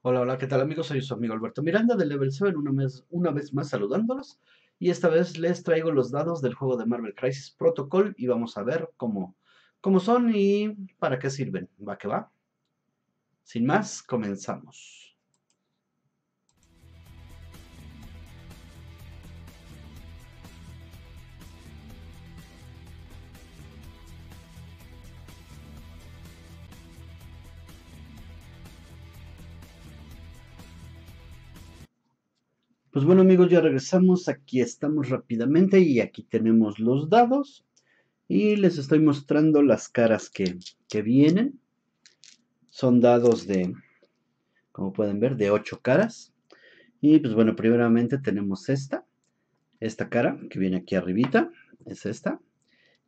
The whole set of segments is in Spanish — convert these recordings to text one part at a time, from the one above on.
Hola, hola, ¿qué tal amigos? Soy su amigo Alberto Miranda de Level 7, una vez, una vez más saludándolos. Y esta vez les traigo los dados del juego de Marvel Crisis Protocol y vamos a ver cómo, cómo son y para qué sirven. ¿Va que va? Sin más, comenzamos. Pues bueno amigos, ya regresamos, aquí estamos rápidamente y aquí tenemos los dados y les estoy mostrando las caras que, vienen. Son dados de, como pueden ver, de 8 caras. Y pues bueno, primeramente tenemos esta, esta cara que viene aquí arribita, es esta.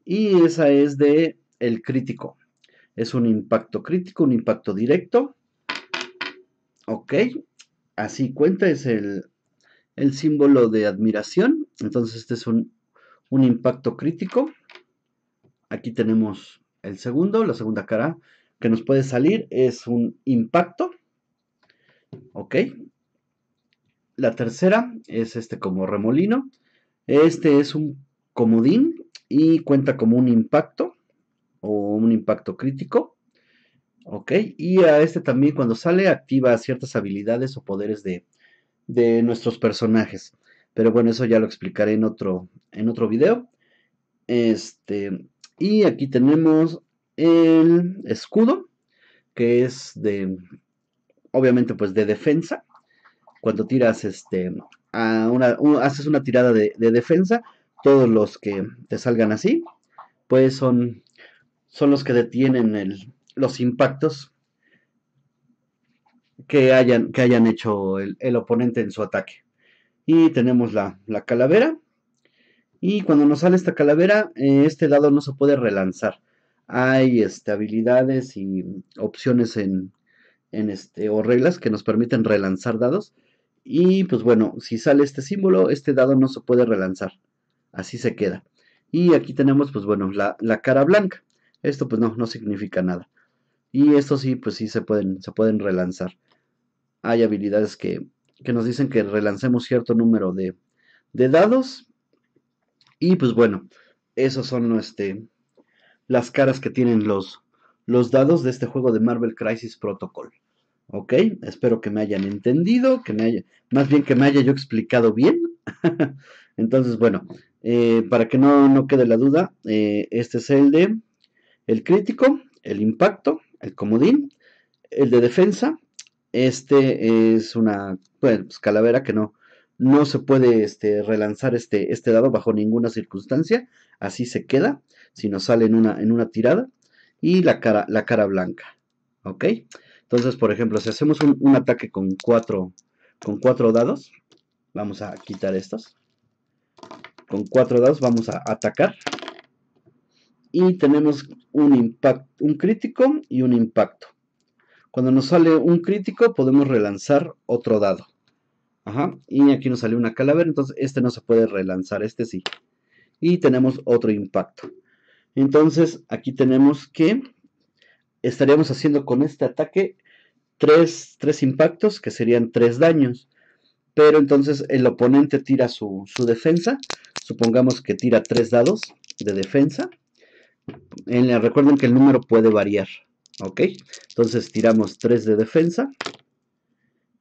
Y esa es de el crítico. Es un impacto crítico, un impacto directo. Ok, así cuenta, es el el símbolo de admiración. Entonces este es un, impacto crítico. Aquí tenemos el segundo, la segunda cara que nos puede salir es un impacto. Ok. La tercera es este como remolino. Este es un comodín y cuenta como un impacto o un impacto crítico. Ok. Y a este también cuando sale activa ciertas habilidades o poderes de, de nuestros personajes. Pero bueno, eso ya lo explicaré en otro, en otro video. Este, y aquí tenemos el escudo, que es de, obviamente pues de defensa. Cuando tiras este, a una, haces una tirada de, defensa, todos los que te salgan así, pues son, son los que detienen el, los impactos que hayan, que hayan hecho el, oponente en su ataque. Y tenemos la, calavera. Y cuando nos sale esta calavera, eh, este dado no se puede relanzar. Hay este, habilidades y opciones en, en este, o reglas que nos permiten relanzar dados. Y pues bueno, si sale este símbolo, este dado no se puede relanzar. Así se queda. Y aquí tenemos, pues bueno, la, la cara blanca. Esto pues no, no significa nada. Y esto sí, pues sí se pueden, se pueden relanzar hay habilidades que, nos dicen que relancemos cierto número de, dados. Y pues bueno, esos son este, las caras que tienen los, los dados de este juego de Marvel Crisis Protocol. Ok, espero que me hayan entendido, que me haya, más bien que me haya yo explicado bien. Entonces, bueno, eh, para que no, no, quede la duda, eh, este es el de el crítico, el impacto, el comodín, el de defensa, este es una pues, calavera que no, no se puede este, relanzar este, este dado bajo ninguna circunstancia. Así se queda, si nos sale en una, en una tirada. Y la cara, la cara blanca. ¿Ok? Entonces, por ejemplo, si hacemos un, un ataque con cuatro, con cuatro dados, vamos a quitar estos. Con cuatro dados vamos a atacar. Y tenemos un, impacto, un crítico y un impacto. Cuando nos sale un crítico, podemos relanzar otro dado. Ajá. Y aquí nos sale una calavera, entonces este no se puede relanzar, este sí. Y tenemos otro impacto. Entonces, aquí tenemos que estaríamos haciendo con este ataque tres, impactos, que serían tres daños. Pero entonces el oponente tira su, su defensa. Supongamos que tira tres dados de defensa. En, recuerden que el número puede variar. ¿Ok? Entonces tiramos 3 de defensa.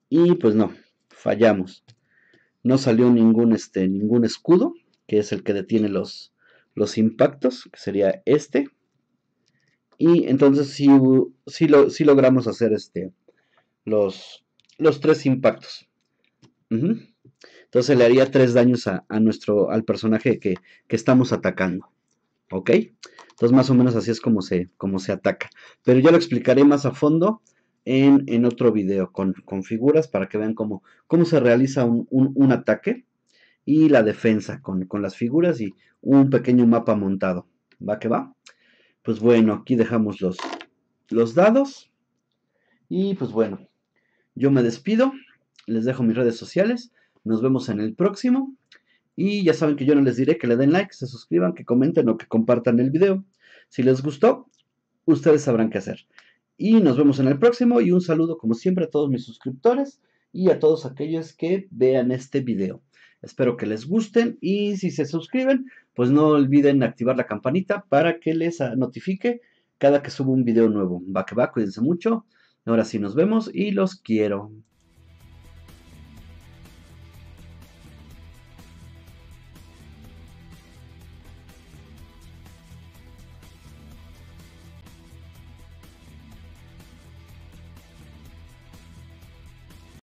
Y pues no, fallamos. No salió ningún, este, ningún escudo, que es el que detiene los, los impactos, que sería este. Y entonces sí, sí, logramos hacer este, los, los tres impactos. Entonces le haría tres daños a, nuestro, al personaje que, que estamos atacando. ¿Ok? Entonces más o menos así es como se, se ataca. Pero ya lo explicaré más a fondo en, otro video con, figuras para que vean cómo, cómo se realiza un, ataque y la defensa con, las figuras y un pequeño mapa montado. ¿Va que va? Pues bueno, aquí dejamos los, los dados. Y pues bueno, yo me despido. Les dejo mis redes sociales. Nos vemos en el próximo. Y ya saben que yo no les diré que le den like, se suscriban, que comenten o que compartan el video. Si les gustó, ustedes sabrán qué hacer. Y nos vemos en el próximo y un saludo como siempre a todos mis suscriptores y a todos aquellos que vean este video. Espero que les gusten y si se suscriben, pues no olviden activar la campanita para que les notifique cada que subo un video nuevo. Va que va, cuídense mucho. Ahora sí nos vemos y los quiero.